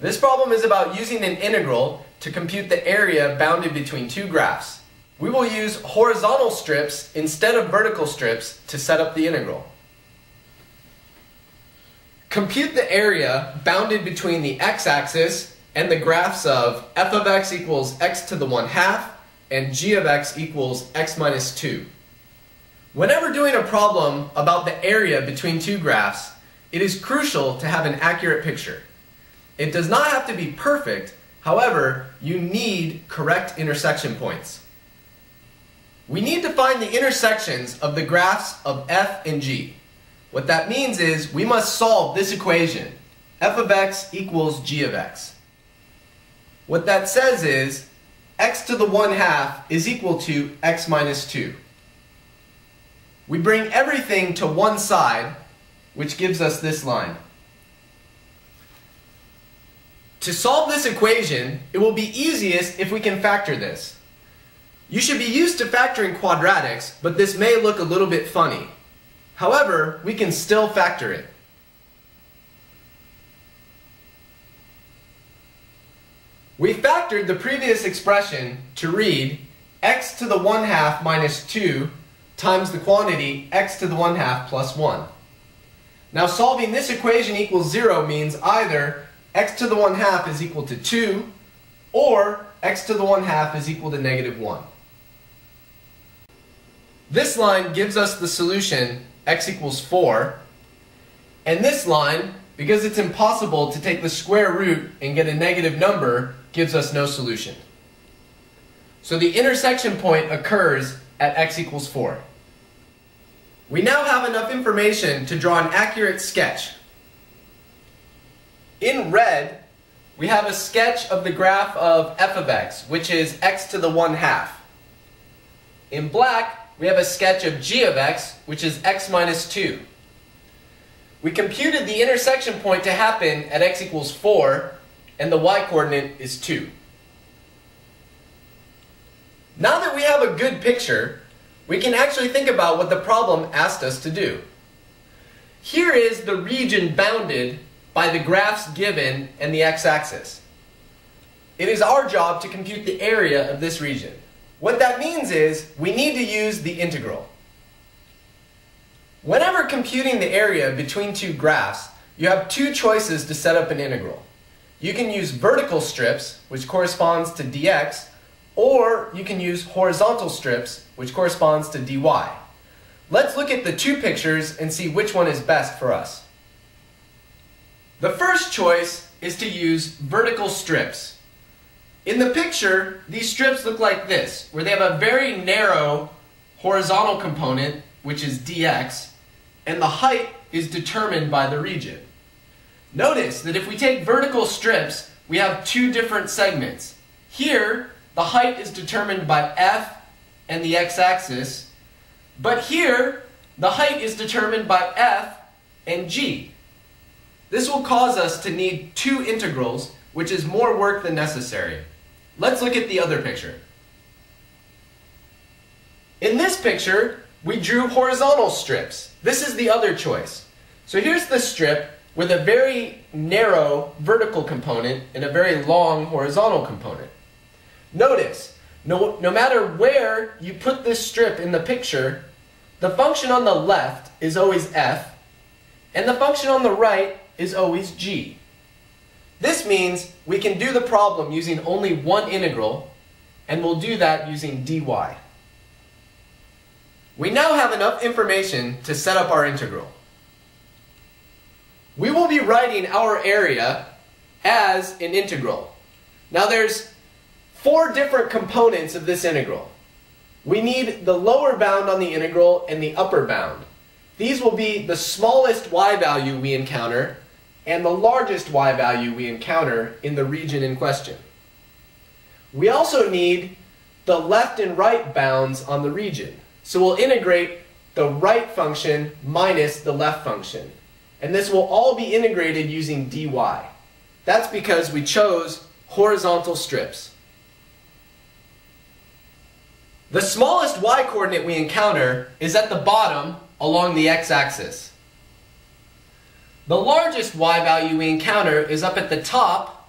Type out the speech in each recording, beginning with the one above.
This problem is about using an integral to compute the area bounded between two graphs. We will use horizontal strips instead of vertical strips to set up the integral. Compute the area bounded between the x-axis and the graphs of f of x equals x to the 1 half and g of x equals x minus 2. Whenever doing a problem about the area between two graphs, it is crucial to have an accurate picture. It does not have to be perfect, however, you need correct intersection points. We need to find the intersections of the graphs of f and g. What that means is we must solve this equation, f of x equals g of x. What that says is x to the 1 half is equal to x minus 2. We bring everything to one side, which gives us this line. To solve this equation, it will be easiest if we can factor this. You should be used to factoring quadratics, but this may look a little bit funny. However, we can still factor it. We factored the previous expression to read x to the 1 half minus 2 times the quantity x to the 1 half plus 1. Now solving this equation equals 0 means either x to the 1 half is equal to 2 or x to the 1 half is equal to negative 1. This line gives us the solution x equals 4 and this line, because it's impossible to take the square root and get a negative number, gives us no solution. So the intersection point occurs at x equals 4. We now have enough information to draw an accurate sketch. In red, we have a sketch of the graph of f of x, which is x to the 1 half. In black, we have a sketch of g of x, which is x minus 2. We computed the intersection point to happen at x equals 4, and the y-coordinate is 2. Now that we have a good picture, we can actually think about what the problem asked us to do. Here is the region bounded by the graphs given and the x-axis. It is our job to compute the area of this region. What that means is we need to use the integral. Whenever computing the area between two graphs, you have two choices to set up an integral. You can use vertical strips, which corresponds to dx, or you can use horizontal strips, which corresponds to dy. Let's look at the two pictures and see which one is best for us. The first choice is to use vertical strips. In the picture, these strips look like this, where they have a very narrow horizontal component, which is dx, and the height is determined by the region. Notice that if we take vertical strips, we have two different segments. Here, the height is determined by f and the x-axis, but here, the height is determined by f and g. This will cause us to need two integrals, which is more work than necessary. Let's look at the other picture. In this picture, we drew horizontal strips. This is the other choice. So here's the strip with a very narrow vertical component and a very long horizontal component. Notice, no, no matter where you put this strip in the picture, the function on the left is always f, and the function on the right is always g. This means we can do the problem using only one integral, and we'll do that using dy. We now have enough information to set up our integral we will be writing our area as an integral. Now there's four different components of this integral. We need the lower bound on the integral and the upper bound. These will be the smallest y value we encounter and the largest y value we encounter in the region in question. We also need the left and right bounds on the region. So we'll integrate the right function minus the left function. And this will all be integrated using dy. That's because we chose horizontal strips. The smallest y-coordinate we encounter is at the bottom along the x-axis. The largest y value we encounter is up at the top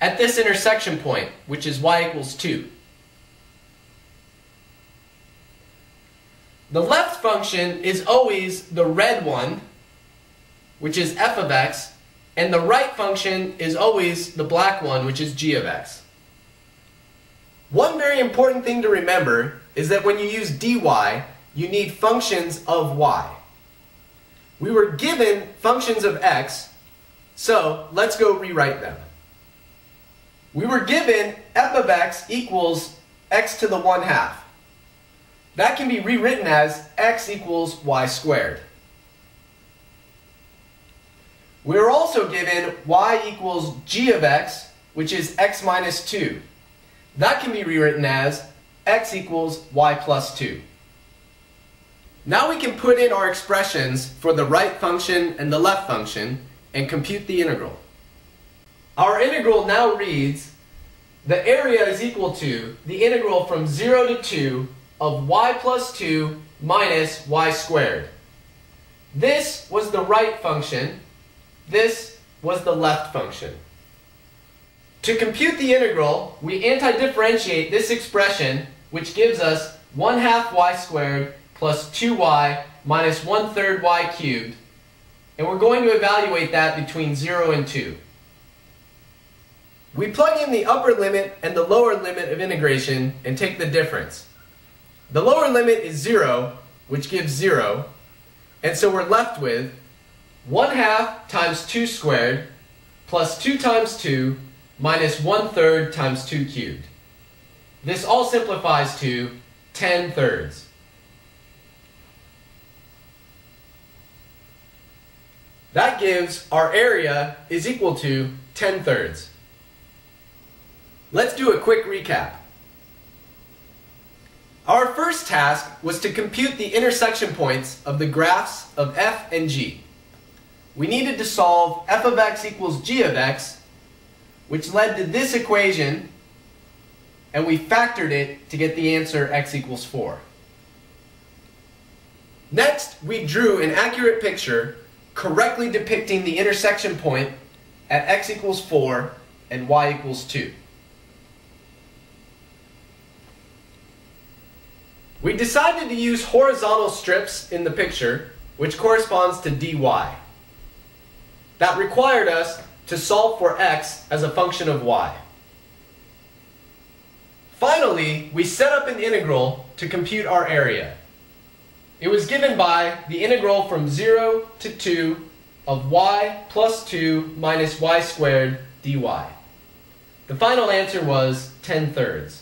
at this intersection point, which is y equals 2. The left function is always the red one, which is f of x, and the right function is always the black one, which is g of x. One very important thing to remember is that when you use dy, you need functions of y. We were given functions of x, so let's go rewrite them. We were given f of x equals x to the 1 half. That can be rewritten as x equals y squared. We are also given y equals g of x, which is x minus 2. That can be rewritten as x equals y plus 2. Now we can put in our expressions for the right function and the left function and compute the integral. Our integral now reads, the area is equal to the integral from 0 to 2 of y plus 2 minus y squared. This was the right function, this was the left function. To compute the integral, we antidifferentiate this expression, which gives us 1 half y squared plus 2y minus 1 third y cubed. And we're going to evaluate that between 0 and 2. We plug in the upper limit and the lower limit of integration and take the difference. The lower limit is 0, which gives 0, and so we're left with 1 half times 2 squared plus 2 times 2 minus 1 third times 2 cubed. This all simplifies to 10 thirds. That gives our area is equal to 10 thirds. Let's do a quick recap. Our first task was to compute the intersection points of the graphs of f and g. We needed to solve f of x equals g of x, which led to this equation, and we factored it to get the answer x equals 4. Next, we drew an accurate picture correctly depicting the intersection point at x equals 4 and y equals 2. We decided to use horizontal strips in the picture, which corresponds to dy. That required us to solve for x as a function of y. Finally, we set up an integral to compute our area. It was given by the integral from 0 to 2 of y plus 2 minus y squared dy. The final answer was 10 thirds.